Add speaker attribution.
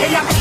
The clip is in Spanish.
Speaker 1: Ella